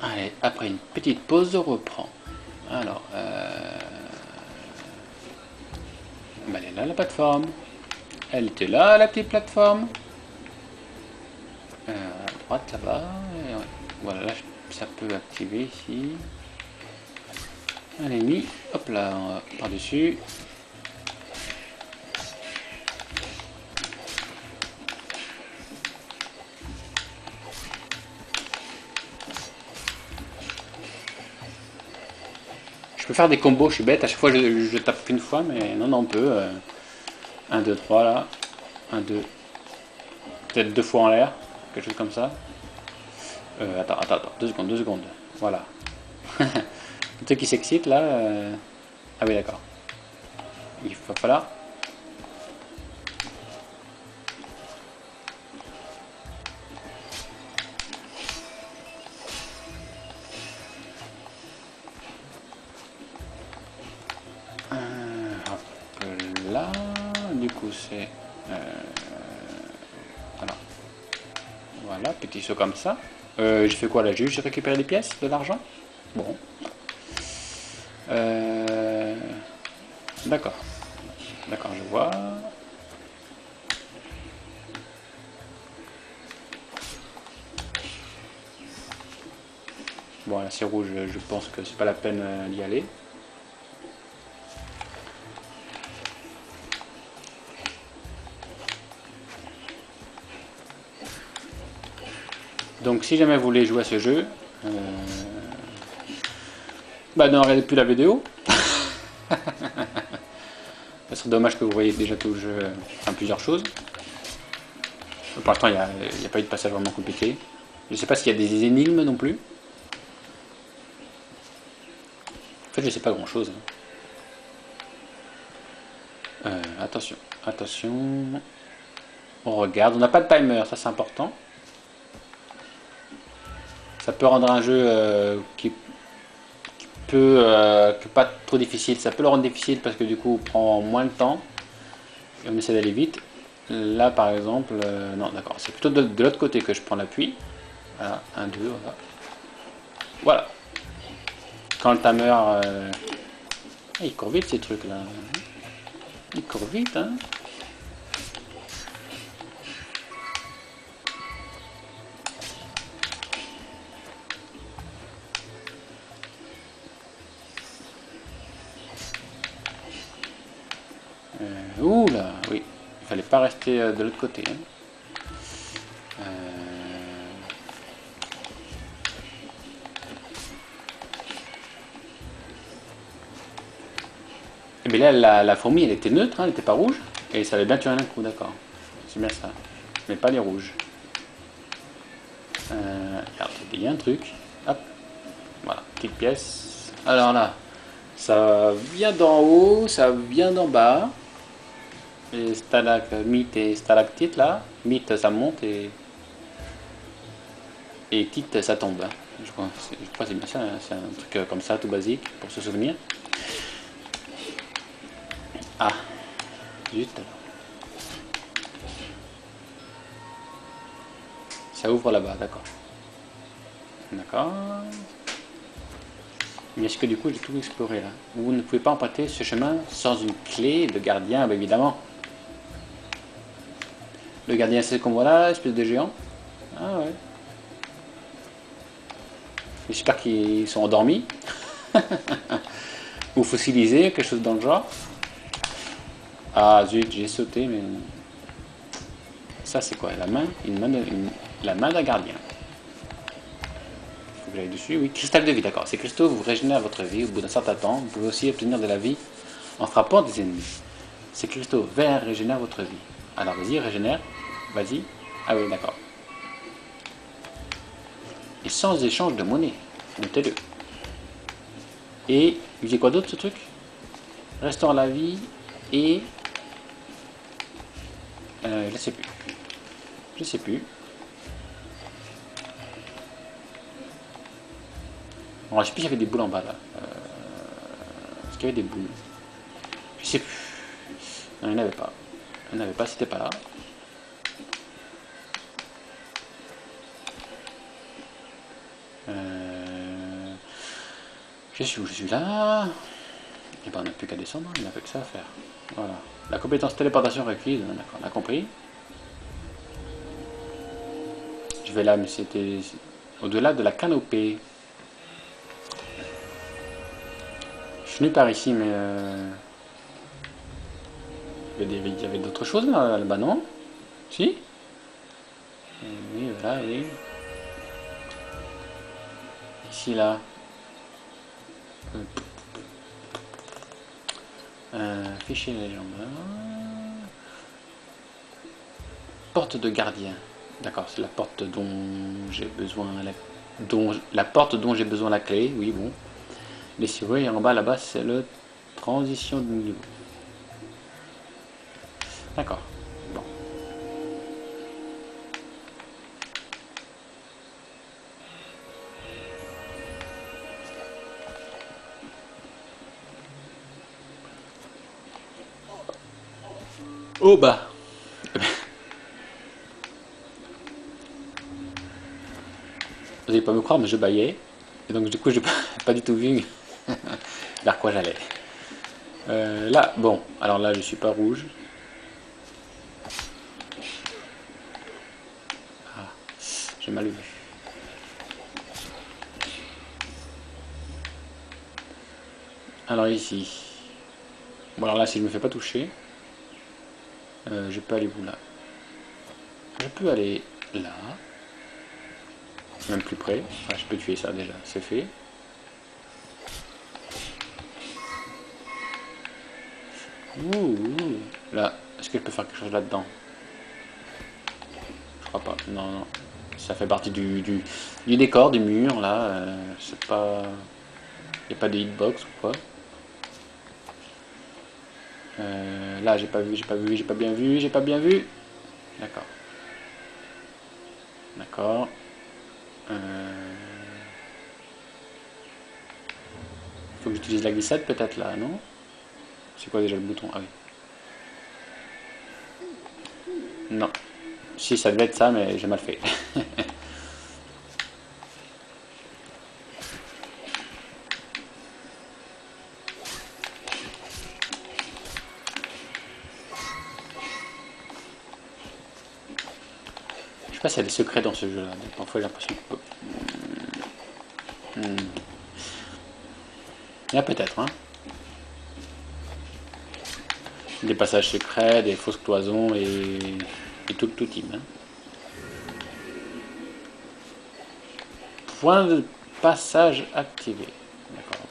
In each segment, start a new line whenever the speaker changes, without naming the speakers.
Allez, après une petite pause, on reprend. Alors, euh... elle est là la plateforme. Elle était là la petite plateforme. Euh, à droite là-bas. Ouais. Voilà, là ça peut activer ici. Allez, mis. Hop là, par-dessus. Peux faire des combos, je suis bête, à chaque fois je, tape qu'une fois, mais non, non, on peut. 1, 2, 3 là. 1, 2. Peut-être deux fois en l'air, quelque chose comme ça. Euh, attends, attends, attends, deux secondes, deux secondes. Voilà. Truc qui s'excite là. Euh... Ah oui, d'accord. Il va falloir comme ça. Euh, j'ai fait quoi là J'ai juste récupéré des pièces, de l'argent Bon. Euh, d'accord. D'accord, je vois. Bon, là c'est rouge, je pense que c'est pas la peine euh, d'y aller. Donc si jamais vous voulez jouer à ce jeu, euh, bah ne regardez plus la vidéo. Ce serait dommage que vous voyez déjà tout le jeu, enfin plusieurs choses. Pour l'instant, il n'y a, pas eu de passage vraiment compliqué. Je ne sais pas s'il y a des énigmes non plus. En fait, je ne sais pas grand chose. Hein. Euh, attention, attention. On regarde. On n'a pas de timer, ça c'est important ça peut rendre un jeu euh, qui, peut euh, pas trop difficile. Ça peut le rendre difficile parce que du coup on prend moins de temps on essaie d'aller vite. Là par exemple, euh, non d'accord, c'est plutôt de, l'autre côté que je prends l'appui. Voilà, 1, 2, voilà. Voilà. Quand le timer... Il court vite ces trucs là. Il court vite hein. Euh, de l'autre côté. Hein. Euh... Et eh bien là, la, fourmi, elle était neutre, hein, elle n'était pas rouge. Et ça avait bien tué un coup, d'accord. C'est bien ça. Mais pas les rouges. Euh, alors, il y a un truc. Hop. Voilà, petite pièce. Alors là, ça vient d'en haut, ça vient d'en bas les stalagmites et stalactites là, mythe ça monte et et tite ça tombe. Hein. Je crois, que c'est bien ça, hein. c'est un truc euh, comme ça, tout basique, pour se souvenir. Ah, juste Ça ouvre là-bas, d'accord. D'accord. Mais est-ce que du coup j'ai tout exploré là? Vous ne pouvez pas emprunter ce chemin sans une clé de gardien, bah, évidemment. Le gardien, c'est qu'on voit là, espèce de géant. Ah ouais. J'espère qu'ils sont endormis. Ou fossilisés, quelque chose dans le genre. Ah zut, j'ai sauté, mais... Ça, c'est quoi? La main? La main d'un gardien. Faut que j'aille dessus. Oui, cristal de vie, d'accord. Ces cristaux vous régénèrent votre vie au bout d'un certain temps. Vous pouvez aussi obtenir de la vie en frappant des ennemis. Ces cristaux verts régénèrent votre vie. Alors vas-y, régénère. Vas-y. Ah oui, d'accord. Et sans échange de monnaie. Notez-le. Et, j'ai quoi d'autre ce truc? Restaure la vie et... Euh, je sais plus. Je sais plus. Bon, je sais plus s'il y avait des boules en bas là. Euh... Est-ce qu'il y avait des boules? Je sais plus. Non, il n'y en avait pas. Il n'y en avait pas, c'était pas là. Où Je suis là. Et ben on n'a plus qu'à descendre, il n'a plus que ça à faire. Voilà. La compétence téléportation requise, d'accord, on a compris. Je vais là, mais c'était au-delà de la canopée. Je suis venu par ici, mais... Euh... Il y avait d'autres choses là, là-bas, non? Si? Oui, voilà, oui. Ici, là. Euh, fichier légendaire. Porte de gardien. D'accord, c'est la porte dont j'ai besoin la, dont la porte dont j'ai besoin la clé. Oui, bon. Mais si vous voyez en bas là-bas, c'est le transition de niveau. D'accord. Oh bah Vous n'allez pas me croire, mais je baillais. Et donc du coup, j'ai pas, pas du tout vu vers quoi j'allais. Euh, là, bon, alors là, je suis pas rouge. Ah, j'ai mal vu. Alors ici. Bon, alors là, si je me fais pas toucher, euh, je peux aller où là Je peux aller là. Même plus près. je peux tuer ça déjà, c'est fait. Ouh, Là, est-ce que je peux faire quelque chose là-dedans? Je crois pas. Non, non. Ça fait partie du, du, décor, du mur, là. Euh, c'est pas... Il n'y a pas de hitbox ou quoi? Euh, là, j'ai pas vu, j'ai pas vu, j'ai pas bien vu, j'ai pas bien vu. D'accord. D'accord. Euh... Faut que j'utilise la glissade peut-être là, non? C'est quoi déjà le bouton? Ah oui. Non. Si, ça devait être ça, mais j'ai mal fait. sais pas s'il y a des secrets dans ce jeu-là. Parfois j'ai l'impression que... Hmm. A peut-être, hein. Des passages secrets, des fausses cloisons et, tout le tout team. Hein. Point de passage activé. D'accord.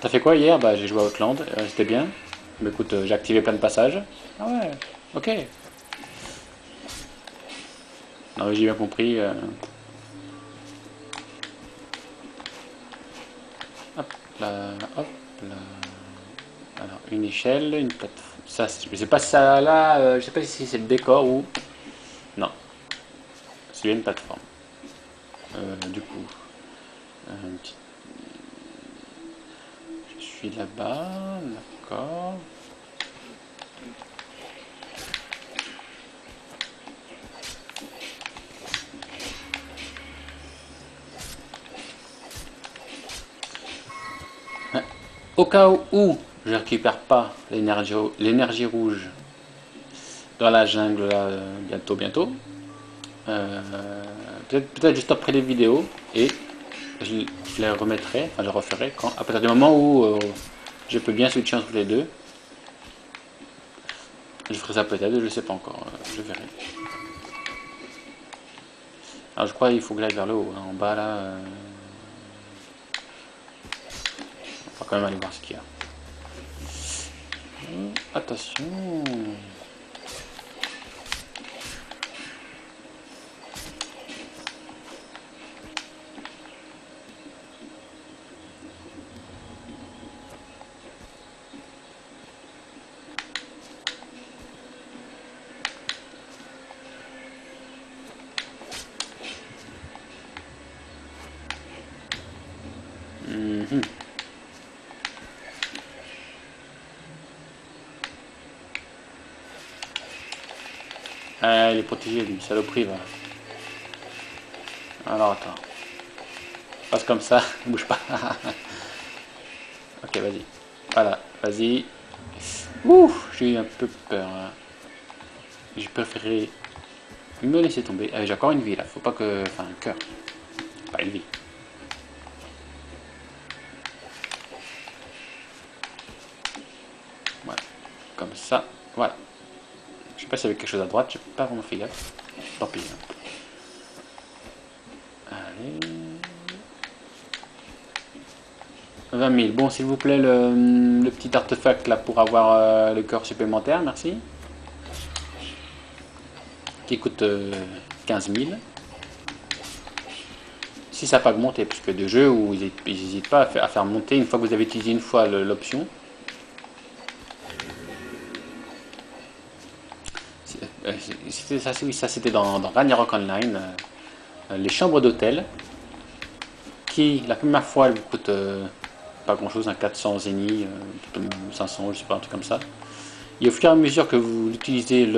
T'as fait quoi hier? Bah j'ai joué à Outland, euh, c'était bien? Mais écoute, euh, j'ai activé plein de passages. Ah ouais, ok. Non, j'ai bien compris. Euh. Hop là, hop là. Alors, une échelle, une plateforme. Ça, je sais pas ça là, euh, je sais pas si c'est le décor ou. Non. C'est bien une plateforme. du coup. Je suis là-bas, d'accord. Au cas où je récupère pas l'énergie rouge dans la jungle euh, bientôt bientôt, euh, peut-être peut je stopperai les vidéos et je, les remettrai, enfin je referai quand, à partir du moment où euh, je peux bien switcher entre les deux. Je ferai ça peut-être, je ne sais pas encore, je verrai. Alors je crois qu'il faut que j'aille vers le haut, hein. en bas là. Même aller voir ce qu'il y a. Attention Ah, il est protégé, lui, saloperie, va. Alors attends. Passe comme ça, bouge pas. ok, vas-y. Voilà, vas-y. Ouh, j'ai eu un peu peur. J'ai préféré me laisser tomber. Ah, j'ai encore une vie là, faut pas que. Enfin, un cœur. Pas une vie. Voilà, comme ça. Voilà. Pas s'il y quelque chose à droite, j'ai pas vraiment fait gaffe. Tant pis. Allez. 20 000. Bon, s'il vous plaît, le, petit artefact là pour avoir euh, le cœur supplémentaire, merci. Qui coûte 15 euh, 000. Si ça n'a pas augmenté, parce que de jeux où ils n'hésitent pas à faire, monter une fois que vous avez utilisé une fois l'option. Euh, ça, oui, ça c'était dans, dans Ragnarok Online. les chambres d'hôtel qui la première fois elles vous coûtent pas grand chose, un 400 zénith, 500, je sais pas, un truc comme ça. Et au fur et à mesure que vous utilisez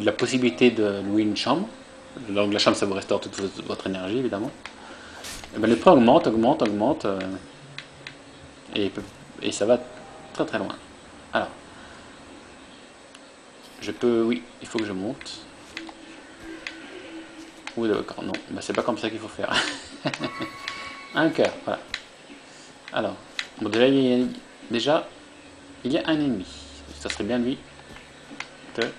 la possibilité de louer une chambre, donc la chambre ça vous restaure toute votre énergie évidemment, et eh ben, le prix augmente, augmente, augmente, euh, et, et ça va très très loin. Alors, je peux, oui, il faut que je monte. Oui d'accord, non, ben, c'est pas comme ça qu'il faut faire. un cœur, voilà. Alors, Bon, déjà, il y a, déjà, il y a un ennemi. Ça serait bien lui de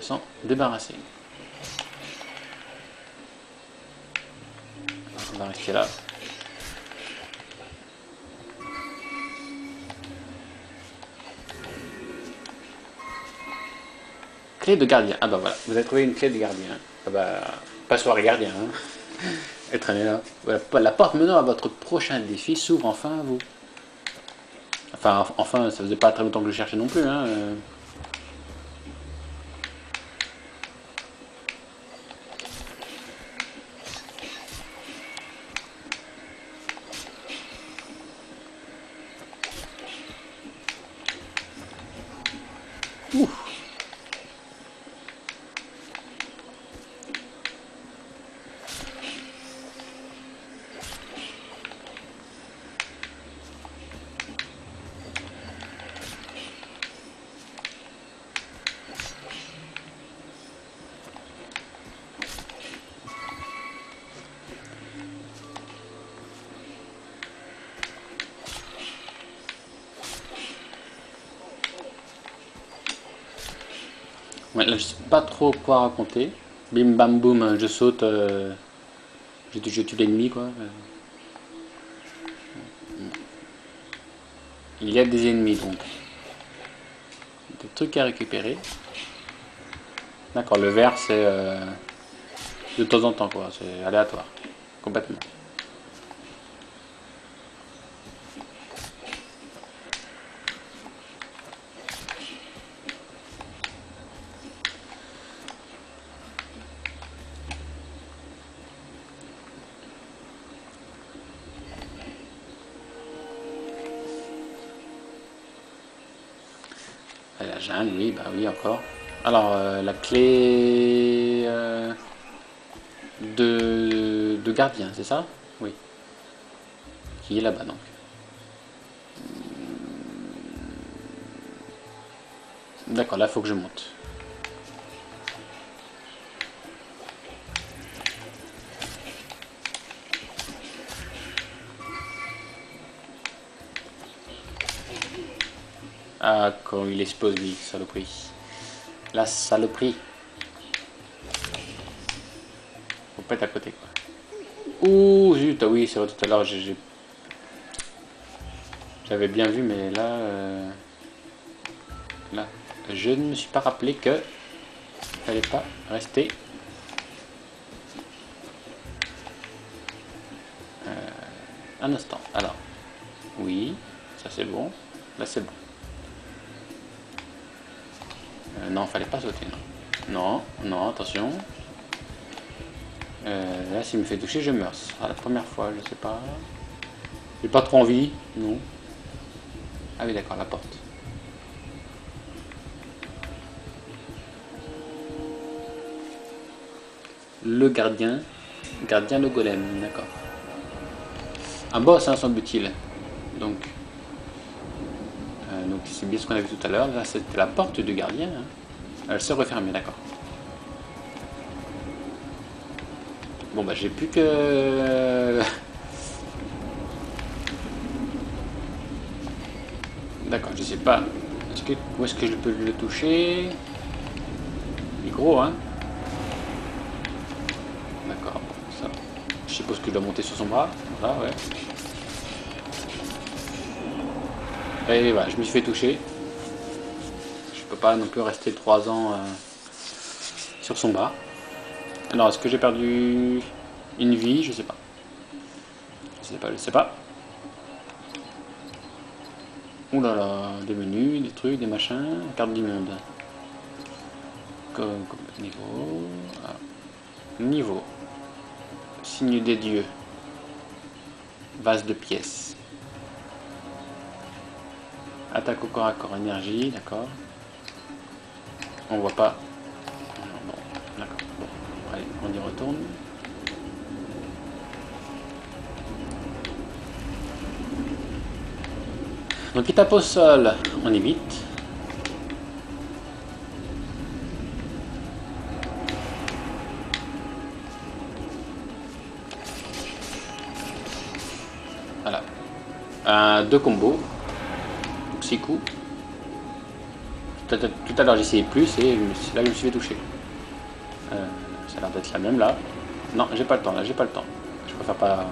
s'en débarrasser. On va rester là. Clé de gardien. Ah bah voilà, vous avez trouvé une clé de gardien. Ah bah, passoire gardien. Hein. Et traînez là. La porte menant à votre prochain défi s'ouvre enfin à vous. Enfin, enfin, ça faisait pas très longtemps que je cherchais non plus. Hein. Euh. là, je sais pas trop quoi raconter. Bim bam boum, je saute, euh, je, tue l'ennemi quoi. Il y a des ennemis donc. Des trucs à récupérer. D'accord, le vert c'est euh, de temps en temps quoi, c'est aléatoire, complètement. Oui, bah oui, encore. Alors, euh, la clé euh, de, de gardien, c'est ça? Oui. Qui est là-bas, donc. D'accord, là, faut que je monte. Ah, quand il expose, lui, saloperie. La saloperie. Faut pas être à côté, quoi. Ouh, zut, ah oui, c'est vrai, tout à l'heure, j'ai... J'avais bien vu, mais là... Euh, là, je ne me suis pas rappelé que... Fallait pas rester... Euh, un instant, alors... Oui, ça c'est bon. Là c'est bon. Euh, non, fallait pas sauter. Non, non, attention. Euh, là, s'il me fait toucher, je meurs. Ce sera la première fois, je sais pas. J'ai pas trop envie, non. Ah oui, d'accord, la porte. Le gardien. Gardien le golem, d'accord. Un boss, hein, semble-t-il. Donc, euh, donc c'est bien ce qu'on a vu tout à l'heure. Là, c'était la porte du gardien. hein. Elle s'est refermée, d'accord. Bon, bah, j'ai plus que. D'accord, je sais pas. Est-ce que, où est-ce que je peux le toucher? Il est gros, hein D'accord, ça. Je suppose que je dois monter sur son bras. Voilà, ouais. Et voilà, je me suis fait toucher. Pas non plus rester 3 ans euh, sur son bras. Alors, est-ce que j'ai perdu une vie? Je sais pas. Je sais pas, je sais pas. Ouh là là, des menus, des trucs, des machins, carte du monde. Niveau. ah. Niveau. Signe des dieux. Vase de pièces. Attaque au corps à corps, énergie, d'accord. On voit pas. Bon, d'accord. Allez, on y retourne. Donc il tape au sol, on évite. Voilà. Un, deux combos. Donc six coups. Tout à, l'heure essayé plus et là je me suis fait toucher. Euh, ça a l'air d'être la même là. Non, j'ai pas le temps là, j'ai pas le temps. Je préfère pas.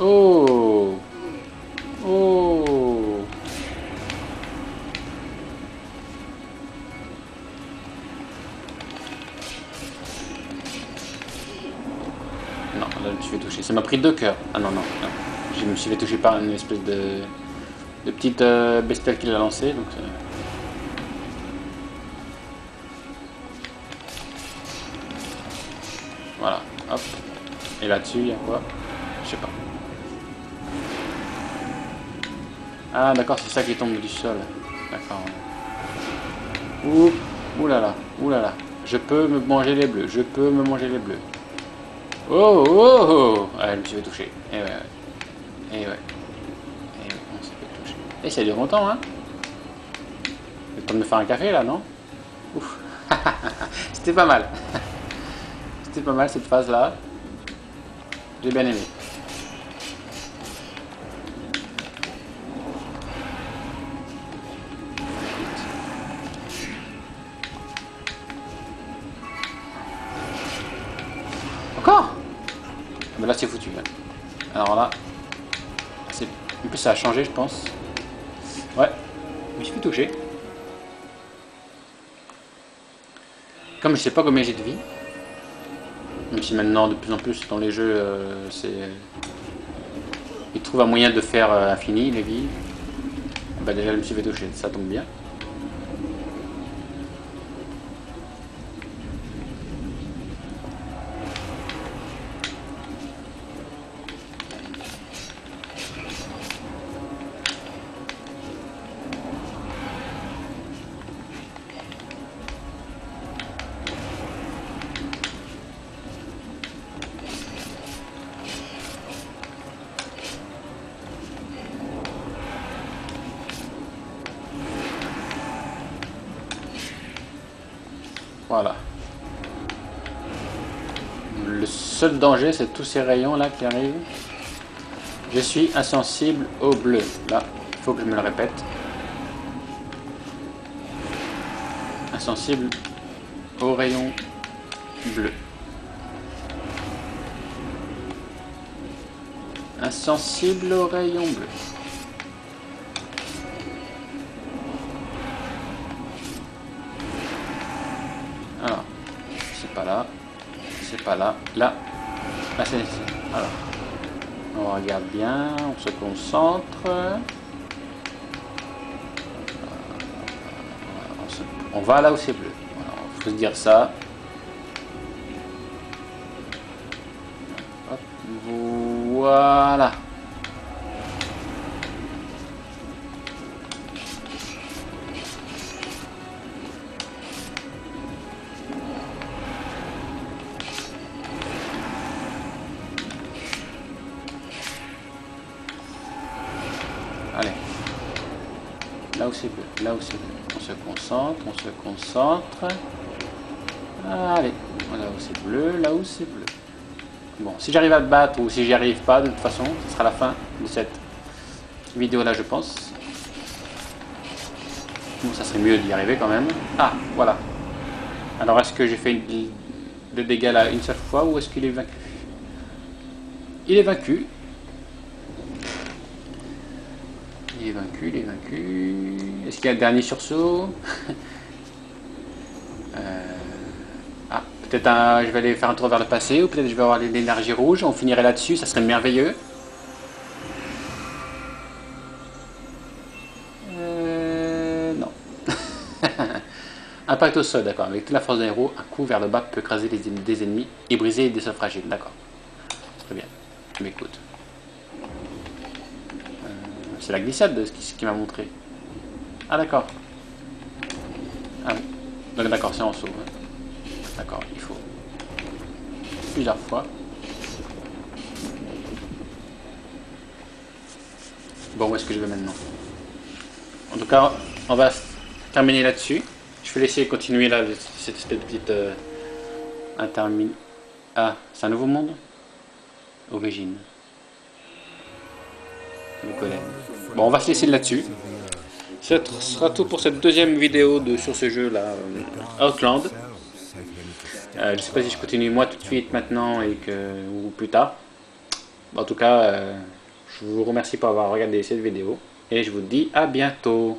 Oh Ça m'a pris deux cœurs. Ah non, non, non. Je me suis fait toucher par une espèce de, petite euh, bestiole qu'il a lancée. Donc, euh, Voilà, hop. Et là-dessus, il y a quoi? Je sais pas. Ah d'accord, c'est ça qui tombe du sol. D'accord. Ouh, là là. Je peux me manger les bleus, je peux me manger les bleus. Oh, oh, oh Ah, je me suis fait toucher. Et ouais, ouais. Et ouais. Et ouais, on s'est fait toucher. Et ça dure longtemps, hein Le temps de me faire un café, là, non? Ouf. C'était pas mal. C'était pas mal, cette phase-là. J'ai bien aimé. Alors là, en plus ça a changé je pense. Ouais, je me suis fait toucher. Comme je sais pas combien j'ai de vie, même si maintenant de plus en plus dans les jeux euh, c'est ils trouvent un moyen de faire euh, infini les vies. Bah déjà je me suis fait toucher, ça tombe bien. Voilà. Le seul danger, c'est tous ces rayons là qui arrivent. Je suis insensible au bleu. Là, il faut que je me le répète. Insensible au rayon bleu. Insensible au rayon bleu. Là, là, c'est. Alors, on regarde bien, on se concentre. On va là où c'est bleu. Voilà, faut se dire ça. Hop, voilà. Bleu. Là où c'est bleu. On se concentre, on se concentre. Allez. Là où c'est bleu, là où c'est bleu. Bon, si j'arrive à le battre ou si j'y arrive pas, de toute façon, ce sera la fin de cette vidéo là, je pense. Bon, ça serait mieux d'y arriver quand même. Ah, voilà. Alors, est-ce que j'ai fait de dégâts là une seule fois ou est-ce qu'il est vaincu? Il est vaincu. Il est vaincu, il est vaincu. Est-ce qu'il y a un dernier sursaut euh, Ah, peut-être un... je vais aller faire un tour vers le passé ou peut-être je vais avoir l'énergie rouge. On finirait là-dessus, ça serait merveilleux. Impact au sol, d'accord. Avec toute la force d'un héros, un coup vers le bas peut écraser les, des ennemis et briser des sols fragiles. D'accord. Très bien. Je m'écoute. Euh, la glissade, ce qui, m'a montré. Ah, d'accord. Ah. Donc, d'accord, c'est en saut. D'accord, il faut plusieurs fois. Bon, où est-ce que je vais maintenant? En tout cas, on va terminer là-dessus. Je vais laisser continuer là, cette, petite euh, intermine. Ah, c'est un nouveau monde? Origine. Le golem. Bon, on va se laisser là-dessus. Ce sera tout pour cette deuxième vidéo de, sur ce jeu là, euh, Outland. Euh, je sais pas si je continue moi tout de suite maintenant et que, ou plus tard. En tout cas, je vous remercie pour avoir regardé cette vidéo et je vous dis à bientôt.